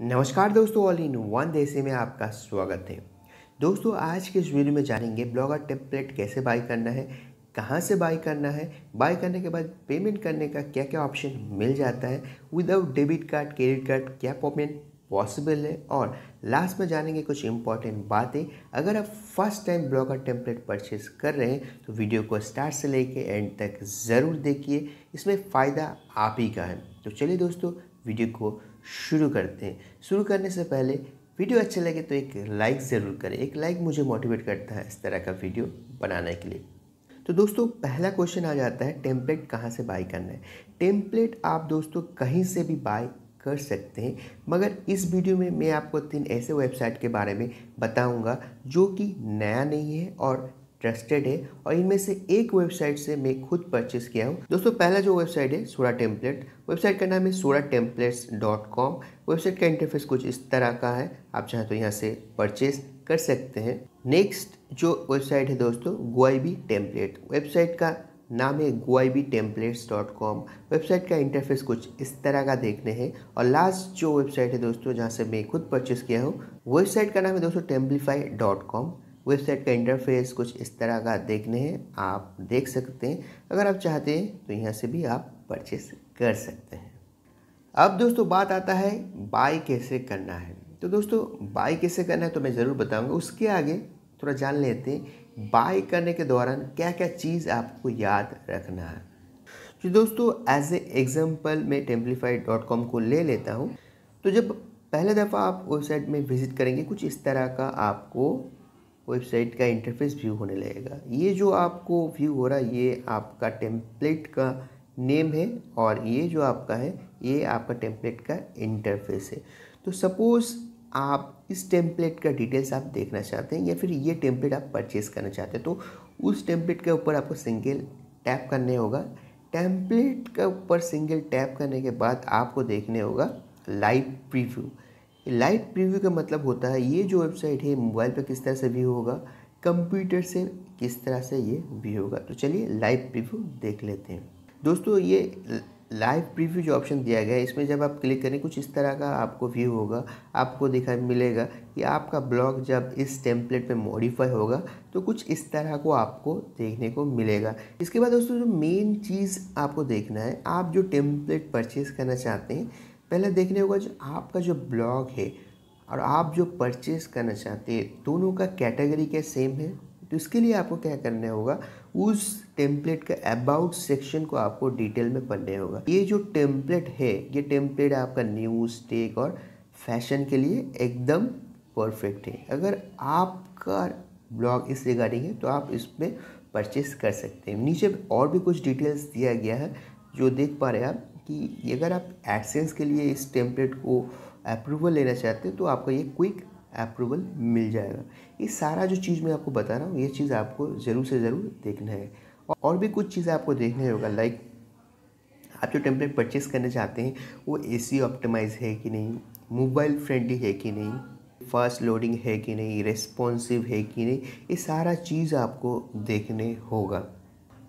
नमस्कार दोस्तों, all in one देसी में आपका स्वागत है। दोस्तों, आज के इस वीडियो में जानेंगे ब्लॉगर टेम्पलेट कैसे बाई करना है, कहाँ से बाई करना है बाई करने के बाद पेमेंट करने का क्या क्या ऑप्शन मिल जाता है without debit card credit card क्या पेमेंट पॉसिबल है, और लास्ट में जानेंगे कुछ इंपॉर्टेंट बातें। अगर आप first time Blogger template purchase कर रहे हैं तो वीडियो को स्टार्ट से लेके एंड तक ज़रूर देखिए, इसमें फ़ायदा आप ही का है। तो चलिए दोस्तों, वीडियो को शुरू करते हैं। शुरू करने से पहले वीडियो अच्छा लगे तो एक लाइक ज़रूर करें। एक लाइक मुझे मोटिवेट करता है इस तरह का वीडियो बनाने के लिए। तो दोस्तों, पहला क्वेश्चन आ जाता है टेम्पलेट कहाँ से बाई करना है? टेम्पलेट आप दोस्तों कहीं से भी बाई कर सकते हैं, मगर इस वीडियो में मैं आपको तीन ऐसे वेबसाइट के बारे में बताऊँगा जो कि नया नहीं है और ट्रस्टेड है और इनमें से एक वेबसाइट से मैं खुद परचेस किया हूँ। दोस्तों, पहला जो वेबसाइट है सोरा टेम्पलेट वेबसाइट का नाम है Soda templates dot com website का इंटरफेस कुछ इस तरह का है, आप चाहें तो यहाँ से परचेस कर सकते हैं। नेक्स्ट जो वेबसाइट है दोस्तों गोआईबी टेम्पलेट वेबसाइट का नाम है गोआईबी टेम्पलेट्स डॉट कॉम वेबसाइट का इंटरफेस कुछ इस तरह का देखने हैं। और लास्ट जो वेबसाइट है दोस्तों, जहाँ से मैं खुद परचेस किया हूँ, वेबसाइट का नाम है दोस्तों टेम्पलीफाई डॉट कॉम वेबसाइट का इंटरफेस कुछ इस तरह का देखने हैं, आप देख सकते हैं। अगर आप चाहते हैं तो यहाँ से भी आप परचेस कर सकते हैं। अब दोस्तों, बात आता है बाई कैसे करना है। तो दोस्तों बाई कैसे करना है तो मैं ज़रूर बताऊँगा। उसके आगे थोड़ा जान लेते हैं बाई करने के दौरान क्या क्या चीज़ आपको याद रखना है। तो दोस्तों एज ए एग्ज़ाम्पल मैं टेम्पलीफाई डॉट कॉम को ले लेता हूँ। तो जब पहले दफ़ा आप वेबसाइट में विज़िट करेंगे, कुछ इस तरह का आपको वेबसाइट का इंटरफेस व्यू होने लगेगा। ये जो आपको व्यू हो रहा है, ये आपका टेम्पलेट का नेम है और ये जो आपका है, ये आपका टेम्पलेट का इंटरफेस है। तो सपोज़ आप इस टेम्पलेट का डिटेल्स आप देखना चाहते हैं या फिर ये टेम्पलेट आप परचेज़ करना चाहते हैं तो उस टेम्पलेट के ऊपर आपको सिंगल टैप करने होगा। टेम्पलेट के ऊपर सिंगल टैप करने के बाद आपको देखने होगा लाइव प्रीव्यू लाइव प्रीव्यू का मतलब होता है ये जो वेबसाइट है मोबाइल पर किस तरह से व्यू होगा कंप्यूटर से किस तरह से ये व्यू होगा। तो चलिए लाइव प्रीव्यू देख लेते हैं। दोस्तों, ये लाइव प्रीव्यू जो ऑप्शन दिया गया है, इसमें जब आप क्लिक करें, कुछ इस तरह का आपको व्यू होगा, आपको दिखा, मिलेगा कि आपका ब्लॉग जब इस टेम्पलेट पे मॉडिफाई होगा तो कुछ इस तरह को आपको देखने को मिलेगा। इसके बाद दोस्तों, जो मेन चीज़ आपको देखना है, आप जो टेम्पलेट परचेज़ करना चाहते हैं पहले देखने होगा जो आपका जो ब्लॉग है और आप जो परचेज़ करना चाहते हैं, दोनों का कैटेगरी क्या सेम है? तो इसके लिए आपको क्या करना होगा, उस टेम्पलेट का अबाउट सेक्शन को आपको डिटेल में पढ़ने होगा। ये जो टेम्पलेट है, ये टेम्पलेट आपका न्यूज़ टेक और फ़ैशन के लिए एकदम परफेक्ट है। अगर आपका ब्लॉग इस रिगार्डिंग है तो आप इसमें परचेस कर सकते हैं। नीचे और भी कुछ डिटेल्स दिया गया है, जो देख पा रहे हैं आप कि अगर आप एडसेंस के लिए इस टेम्पलेट को अप्रूवल लेना चाहते हैं तो आपको ये क्विक अप्रूवल मिल जाएगा। ये सारा जो चीज़ मैं आपको बता रहा हूँ, ये चीज़ आपको ज़रूर से ज़रूर देखना है। और भी कुछ चीज़ें आपको देखने होगा लाइक आप जो टेम्पलेट परचेस करना चाहते हैं, वो ए सी ऑप्टिमाइज है कि नहीं मोबाइल फ्रेंडली है कि नहीं फास्ट लोडिंग है कि नहीं रेस्पॉन्सिव है कि नहीं, ये सारा चीज़ आपको देखने होगा।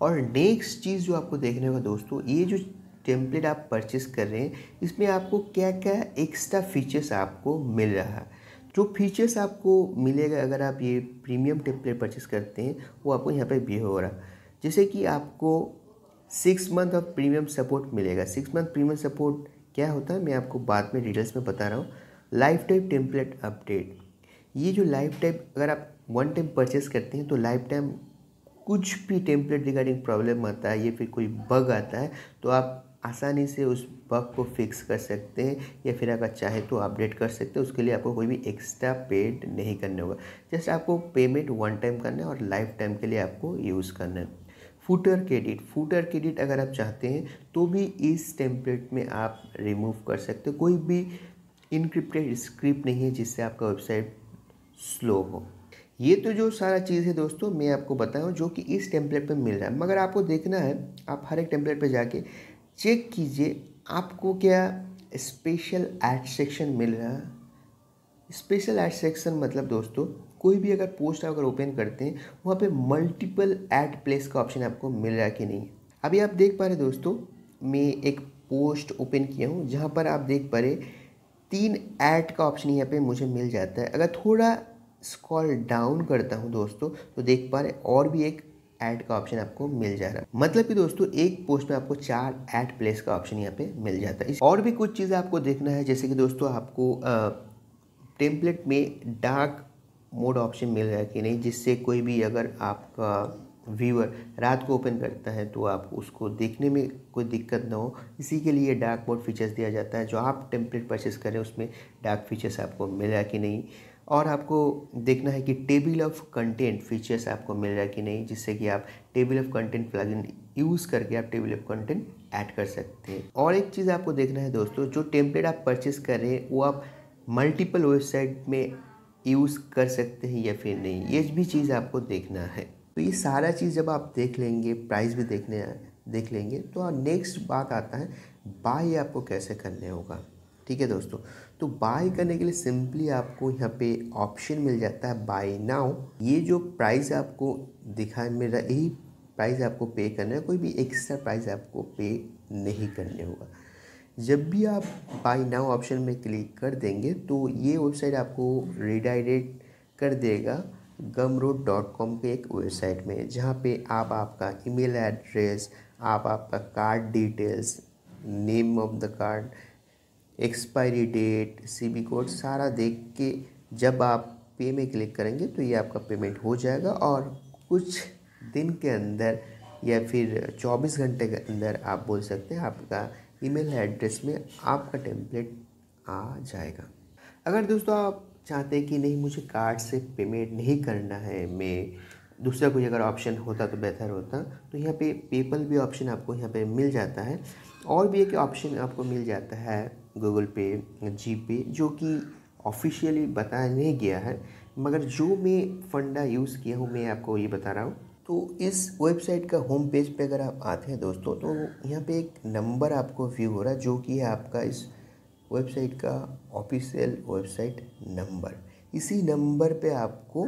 और नेक्स्ट चीज़ जो आपको देखने होगा दोस्तों, ये जो टेम्पलेट आप परचेस कर रहे हैं, इसमें आपको क्या क्या एक्स्ट्रा फीचर्स आपको मिल रहा है। जो फीचर्स आपको मिलेगा, अगर आप ये प्रीमियम टेम्पलेट परचेस करते हैं, वो आपको यहाँ पे भी हो रहा जैसे कि आपको six month of premium support मिलेगा। सिक्स मंथ प्रीमियम सपोर्ट क्या होता है, मैं आपको बाद में डिटेल्स में बता रहा हूँ। लाइफ टाइम टेम्पलेट अपडेट ये जो लाइफ टाइम अगर आप वन टाइम परचेस करते हैं तो लाइफ टाइम कुछ भी टेम्पलेट रिगार्डिंग प्रॉब्लम आता है, या फिर कोई बग आता है तो आप आसानी से उस बग को फिक्स कर सकते हैं, या फिर अगर चाहे तो अपडेट कर सकते हैं। उसके लिए आपको कोई भी एक्स्ट्रा पेड नहीं करना होगा। जस्ट आपको पेमेंट वन टाइम करना है और लाइफ टाइम के लिए आपको यूज़ करना है। फूटर क्रेडिट फूटर क्रेडिट अगर आप चाहते हैं तो भी इस टेम्पलेट में आप रिमूव कर सकते हो। कोई भी इनक्रिप्टेड स्क्रिप्ट नहीं है जिससे आपका वेबसाइट स्लो हो। ये तो जो सारा चीज़ है दोस्तों, मैं आपको बताऊँ जो कि इस टेम्पलेट पे मिल रहा है। मगर आपको देखना है, आप हर एक टेम्पलेट पे जाके चेक कीजिए, आपको क्या स्पेशल ऐड सेक्शन मिल रहा है? स्पेशल एड सेक्शन मतलब दोस्तों, कोई भी अगर पोस्ट अगर ओपन करते हैं, वहाँ पे मल्टीपल एड प्लेस का ऑप्शन आपको मिल रहा है कि नहीं? अभी आप देख पा रहे दोस्तों, मैं एक पोस्ट ओपन किया हूँ, जहाँ पर आप देख पा रहे तीन ऐड का ऑप्शन यहाँ पे मुझे मिल जाता है। अगर थोड़ा स्कॉल डाउन करता हूँ दोस्तों तो देख पा रहे और भी एक ऐड का ऑप्शन आपको मिल जा रहा है। मतलब कि दोस्तों, एक पोस्ट में आपको चार ऐड प्लेस का ऑप्शन यहाँ पे मिल जाता है। और भी कुछ चीज़ें आपको देखना है, जैसे कि दोस्तों, आपको टेम्पलेट में डार्क मोड ऑप्शन मिल रहा है कि नहीं, जिससे कोई भी अगर आपका व्यूअर रात को ओपन करता है तो आप उसको देखने में कोई दिक्कत ना हो। इसी के लिए डार्क मोड फीचर्स दिया जाता है। जो आप टेम्पलेट परचेस करें उसमें डार्क फीचर्स आपको मिल रहा कि नहीं। और आपको देखना है कि टेबल ऑफ़ कंटेंट फीचर्स आपको मिल रहा है कि नहीं, जिससे कि आप table of content plugin use करके आप टेबल ऑफ़ कंटेंट ऐड कर सकते हैं। और एक चीज़ आपको देखना है दोस्तों, जो टेम्पलेट आप परचेस कर रहे हैं, वो आप मल्टीपल वेबसाइट में यूज़ कर सकते हैं या फिर नहीं, ये भी चीज़ आपको देखना है। तो ये सारा चीज़ जब आप देख लेंगे, प्राइस भी देखने, देख लेंगे तो नेक्स्ट बात आता है, बाय आपको कैसे करने होगा। ठीक है दोस्तों तो बाय करने के लिए सिंपली आपको यहाँ पे ऑप्शन मिल जाता है बाय नाउ ये जो प्राइस आपको दिखा मेरा यही प्राइस आपको पे करना है, कोई भी एक्स्ट्रा प्राइस आपको पे नहीं करने होगा। जब भी आप बाई नाउ ऑप्शन में क्लिक कर देंगे तो ये वेबसाइट आपको रिडायरेक्ट कर देगा गम रोड डॉट कॉम के एक वेबसाइट में, जहाँ पे आप आपका ईमेल एड्रेस आप आपका card details name of the card expiry date CVV code सारा देख के जब आप पे में क्लिक करेंगे तो ये आपका पेमेंट हो जाएगा और कुछ दिन के अंदर या फिर 24 घंटे के अंदर आप बोल सकते हैं आपका ईमेल एड्रेस में आपका टेम्पलेट आ जाएगा। अगर दोस्तों आप चाहते हैं कि नहीं, मुझे कार्ड से पेमेंट नहीं करना है, मैं दूसरा कोई अगर ऑप्शन होता तो बेहतर होता। तो यहाँ पे पेपल भी ऑप्शन आपको यहाँ पे मिल जाता है। और भी एक ऑप्शन आपको मिल जाता है गूगल पे जी पे जो कि ऑफिशियली बताया नहीं गया है, मगर जो मैं फंडा यूज़ किया हूँ, मैं आपको ये बता रहा हूँ। तो इस वेबसाइट का होम पेज पे अगर आप आते हैं दोस्तों तो यहाँ पे एक नंबर आपको व्यू हो रहा है, जो कि है आपका इस वेबसाइट का ऑफिशियल वेबसाइट नंबर इसी नंबर पे आपको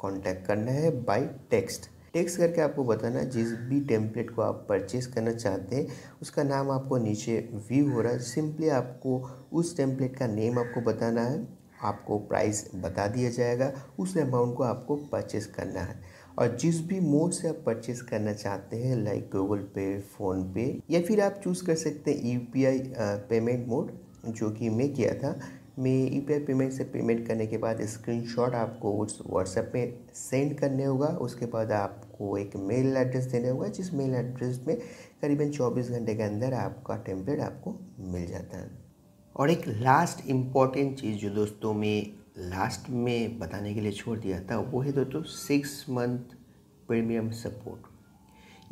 कांटेक्ट करना है बाय टेक्स्ट टेक्स्ट करके आपको बताना जिस भी टेम्पलेट को आप परचेज़ करना चाहते हैं, उसका नाम आपको नीचे व्यू हो रहा है। सिंपली आपको उस टेम्पलेट का नेम आपको बताना है, आपको प्राइस बता दिया जाएगा, उस अमाउंट को आपको परचेज़ करना है। और जिस भी मोड से आप परचेज़ करना चाहते हैं लाइक गूगल पे फ़ोनपे या फिर आप चूज़ कर सकते हैं यूपीआई पेमेंट मोड जो कि मैं किया था। मैं यू पेमेंट से पेमेंट करने के बाद स्क्रीनशॉट आपको उस व्हाट्सएप पे सेंड करने होगा। उसके बाद आपको एक मेल एड्रेस देने होगा, जिस मेल एड्रेस में करीबन 24 घंटे के अंदर आपका टेम्पलेट आपको मिल जाता है। और एक लास्ट इंपॉर्टेंट चीज़ जो दोस्तों में लास्ट में बताने के लिए छोड़ दिया था, वो है दोस्तों सिक्स मंथ प्रीमियम सपोर्ट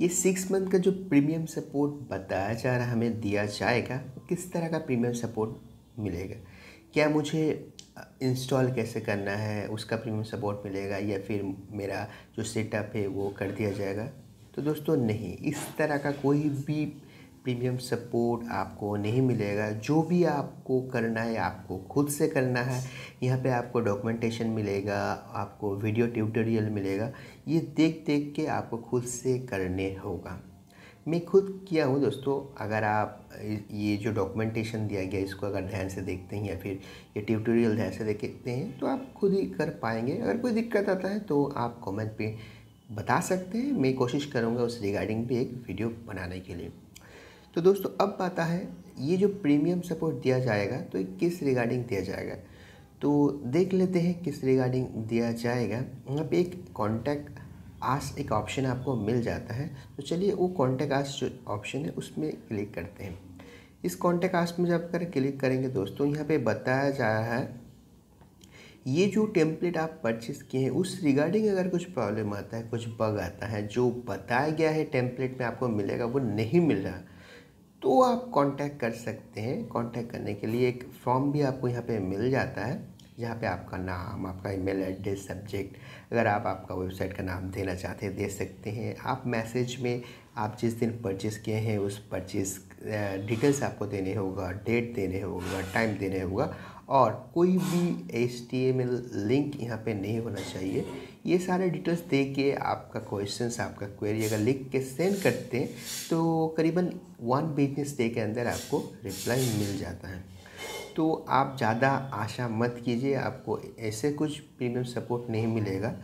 ये सिक्स मंथ का जो प्रीमियम सपोर्ट बताया जा रहा, हमें दिया जाएगा, किस तरह का प्रीमियम सपोर्ट मिलेगा? क्या मुझे इंस्टॉल कैसे करना है, उसका प्रीमियम सपोर्ट मिलेगा या फिर मेरा जो सेटअप है वो कर दिया जाएगा? तो दोस्तों, नहीं, इस तरह का कोई भी प्रीमियम सपोर्ट आपको नहीं मिलेगा। जो भी आपको करना है, आपको खुद से करना है। यहाँ पे आपको डॉक्यूमेंटेशन मिलेगा, आपको वीडियो ट्यूटोरियल मिलेगा। ये देख देख के आपको खुद से करने होगा। मैं खुद किया हूँ दोस्तों, अगर आप ये जो डॉक्यूमेंटेशन दिया गया इसको अगर ध्यान से देखते हैं या फिर ये ट्यूटोरियल ध्यान से देखते हैं तो आप खुद ही कर पाएँगे। अगर कोई दिक्कत आता है तो आप कमेंट पे बता सकते हैं। मैं कोशिश करूँगा उस रिगार्डिंग भी एक वीडियो बनाने के लिए। तो दोस्तों, अब आता है, ये जो प्रीमियम सपोर्ट दिया जाएगा तो किस रिगार्डिंग दिया जाएगा? तो देख लेते हैं किस रिगार्डिंग दिया जाएगा। यहाँ पे एक कॉन्टैक्ट आस एक ऑप्शन आपको मिल जाता है तो चलिए वो कॉन्टेक्ट आस जो ऑप्शन है उसमें क्लिक करते हैं। इस कॉन्टेक्ट आस में जब कर क्लिक करेंगे दोस्तों, यहाँ पे बताया जा रहा है, ये जो टेम्पलेट आप परचेस किए हैं, उस रिगार्डिंग अगर कुछ प्रॉब्लम आता है, कुछ बग आता है, जो बताया गया है टेम्पलेट में आपको मिलेगा, वो नहीं मिल रहा तो आप कांटेक्ट कर सकते हैं। कांटेक्ट करने के लिए एक फॉर्म भी आपको यहाँ पे मिल जाता है। जहाँ पे आपका नाम, आपका ईमेल एड्रेस सब्जेक्ट अगर आप आपका वेबसाइट का नाम देना चाहते हैं, दे सकते हैं। आप मैसेज में आप जिस दिन परचेज़ किए हैं, उस परचेज़ डिटेल्स आपको देने होगा डेट देने होगा टाइम देने होगा। और कोई भी एच लिंक यहाँ पे नहीं होना चाहिए। ये सारे डिटेल्स दे के आपका क्वेश्चंस आपका क्वेरी अगर लिख के सेंड करते हैं तो करीबन वन बिज़नेस डे के अंदर आपको रिप्लाई मिल जाता है। तो आप ज़्यादा आशा मत कीजिए, आपको ऐसे कुछ प्रीमियम सपोर्ट नहीं मिलेगा।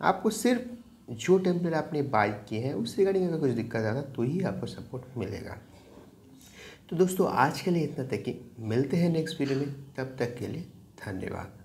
आपको सिर्फ़ जो टेम्पलेट आपने बाई किए हैं, उससे रिगार्डिंग अगर कुछ दिक्कत आता तो ही आपको सपोर्ट मिलेगा। तो दोस्तों, आज के लिए इतना तक कि मिलते हैं नेक्स्ट वीडियो में, तब तक के लिए धन्यवाद।